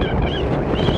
フフフ。